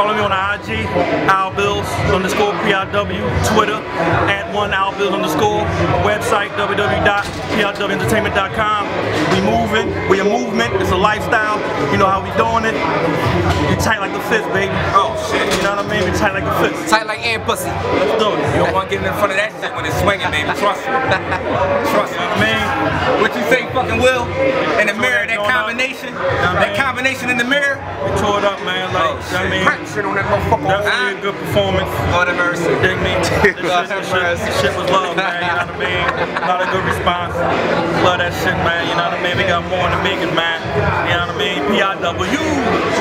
Follow me on IG, Al Bills underscore PIW, Twitter at one Al Bills underscore, website www.piwentertainment.com. We moving, we a movement, it's a lifestyle. You know how we doing it. We tight like the fist, baby. Oh shit. You know what I mean? We tight like the fist. Tight like air pussy. Let's do it. You don't want to get in front of that shit when it's swinging, baby. Trust me. Trust me. I mean, What you say, fucking Will? In the mirror, that combination, that combination in the mirror. we tore it up, man. Like, Oh, you I mean? Crack on that motherfucker. Definitely a good performance. Lord have mercy. Dig me? Lord have mercy. shit was love, man. You know what I mean? A lot of good response. Love that shit, man. You know what I mean? We got more in the making, man. You know what I mean? PIW.